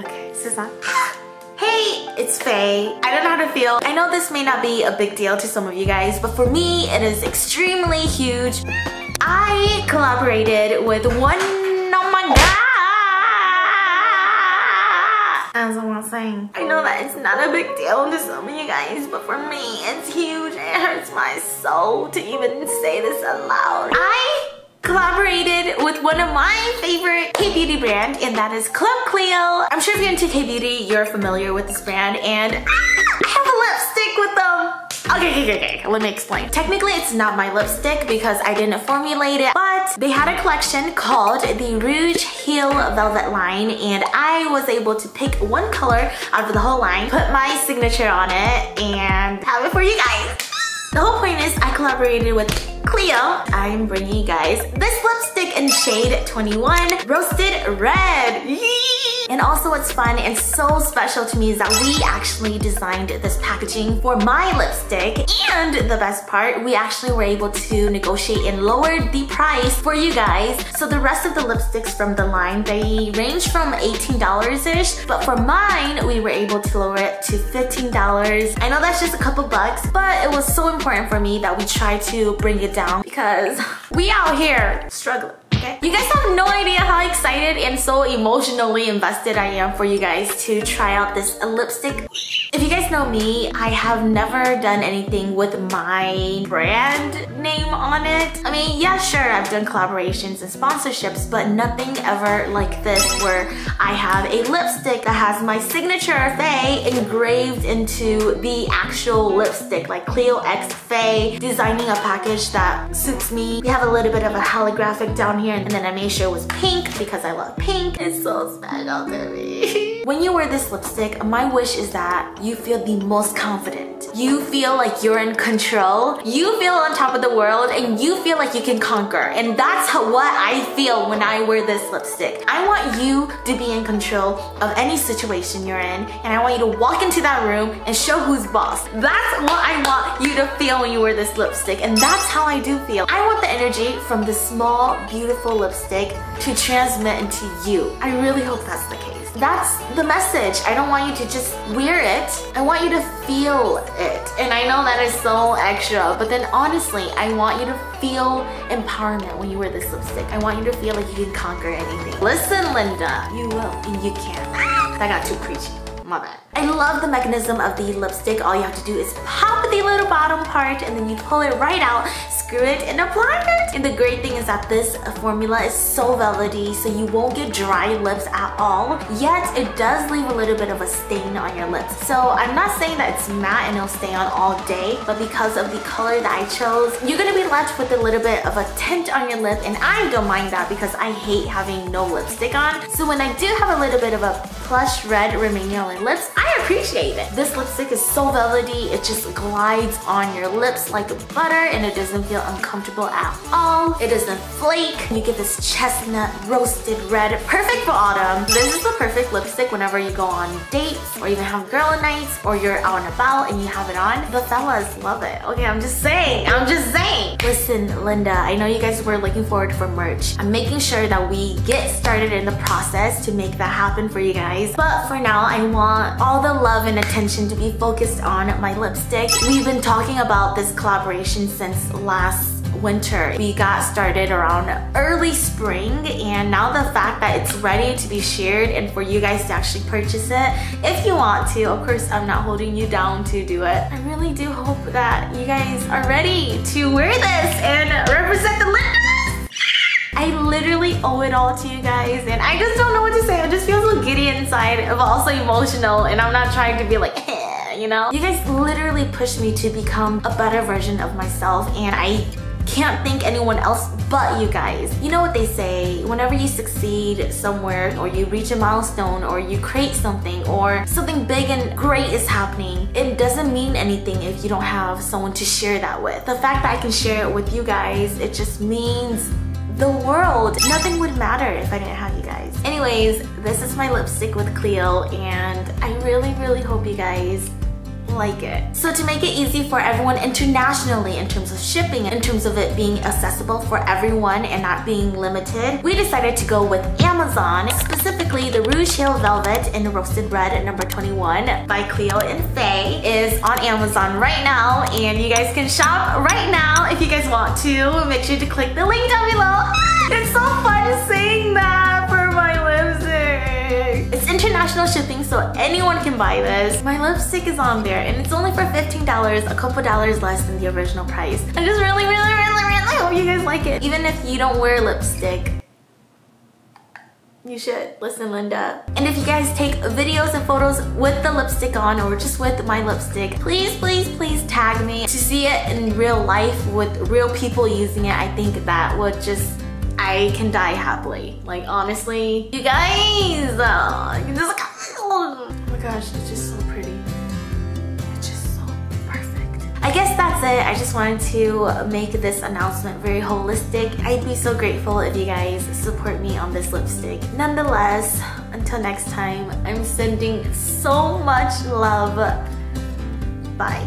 Okay, Susan. Hey, it's Fei. I don't know how to feel. I know this may not be a big deal to some of you guys, but for me, it is extremely huge. I collaborated with one, oh my god! As I was saying, I know that it's not a big deal to some of you guys, but for me, it's huge. It hurts my soul to even say this aloud. I collaborated with one of my favorite K-beauty brand and that is Club Clio. I'm sure if you're into K-beauty, you're familiar with this brand and I have a lipstick with them. Okay, okay, okay, okay, let me explain. Technically, it's not my lipstick because I didn't formulate it, but they had a collection called the Rouge Heel Velvet line and I was able to pick one color out of the whole line, put my signature on it, and have it for you guys. The whole point is I collaborated with Clio, I'm bringing you guys this lipstick in shade 21, Roasted Red. And also what's fun and so special to me is that we actually designed this packaging for my lipstick. And the best part, we actually were able to negotiate and lower the price for you guys. So the rest of the lipsticks from the line, they range from $18-ish. But for mine, we were able to lower it to $15. I know that's just a couple bucks, but it was so important for me that we try to bring it down because we out here struggling okay? You guys have no idea how excited and so emotionally invested I am for you guys to try out this lipstick. If you guys know me, I have never done anything with my brand name on it. I mean, yeah, sure, I've done collaborations and sponsorships, but nothing ever like this where I have a lipstick that has my signature Fei engraved into the actual lipstick, like Clio X Fei, designing a package that suits me. We have a little bit of a holographic down here and then I made sure it was pink because I love pink. It's so special to me. when you wear this lipstick, my wish is that you feel the most confident. You feel like you're in control. You feel on top of the world and you feel like you can conquer. And that's how, what I feel when I wear this lipstick. I want you to be in control of any situation you're in and I want you to walk into that room and show who's boss. That's what I want you to feel when you wear this lipstick and that's how I do feel. I want the energy from this small, beautiful lipstick to transmit into you. I really hope that's the case. That's the message. I don't want you to just wear it. I want you to feel it. And I know that is so extra, but then honestly, I want you to feel empowerment when you wear this lipstick. I want you to feel like you can conquer anything. Listen, Linda, you will and you can. That got too preachy. My bad. I love the mechanism of the lipstick. All you have to do is pop the little bottom part and then you pull it right out, screw it and apply it. And the great thing is that this formula is so velvety so you won't get dry lips at all. Yet it does leave a little bit of a stain on your lips. So I'm not saying that it's matte and it'll stay on all day, but because of the color that I chose, you're gonna be left with a little bit of a tint on your lip and I don't mind that because I hate having no lipstick on. So when I do have a little bit of a plush red remaining on my lips, I appreciate it. This lipstick is so velvety, it just glides on your lips like butter and it doesn't feel uncomfortable at all. It doesn't flake. You get this chestnut roasted red, perfect for autumn. This is the perfect lipstick whenever you go on dates or even have girl nights or you're out and about and you have it on. The fellas love it. Okay, I'm just saying, I'm just saying. Listen, Linda, I know you guys were looking forward for merch. I'm making sure that we get started in the process to make that happen for you guys. But for now, I want all the love and attention to be focused on my lipstick. We've been talking about this collaboration since last winter. We got started around early spring and now the fact that it's ready to be shared and for you guys to actually purchase it if you want to. Of course, I'm not holding you down to do it. I really do hope that you guys are ready to wear this and represent the Lindas. I literally owe it all to you guys and I just don't know what to say. I just feel so giddy inside but also emotional and I'm not trying to be like you know? You guys literally pushed me to become a better version of myself and I can't thank anyone else but you guys. You know what they say, whenever you succeed somewhere or you reach a milestone or you create something or something big and great is happening, it doesn't mean anything if you don't have someone to share that with. The fact that I can share it with you guys, it just means the world. Nothing would matter if I didn't have you guys. Anyways, this is my lipstick with Clio and I really, really hope you guys like it. So to make it easy for everyone internationally in terms of shipping, in terms of it being accessible for everyone and not being limited, we decided to go with Amazon, specifically the Rouge Heel Velvet in the Roasted Red number 21 by Clio and Fei is on Amazon right now and you guys can shop right now if you guys want to. Make sure to click the link down below. It's so fun saying that international shipping so anyone can buy this. My lipstick is on there and it's only for $15, a couple dollars less than the original price. I just really, really, really, really hope you guys like it. Even if you don't wear lipstick, you should. Listen, Linda. And if you guys take videos and photos with the lipstick on or just with my lipstick, please, please, please tag me to see it in real life with real people using it. I think that would just I can die happily. Like honestly, you guys, uh, you just, oh my gosh, it's just so pretty. It's just so perfect. I guess that's it. I just wanted to make this announcement very holistic. I'd be so grateful if you guys support me on this lipstick. Nonetheless, until next time, I'm sending so much love. Bye.